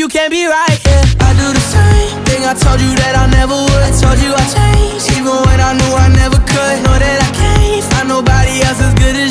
you can't be right. Yeah. I do the same thing I told you that I never would. I told you I'd change, even when I knew I never could. Know that I can't find nobody else as good as.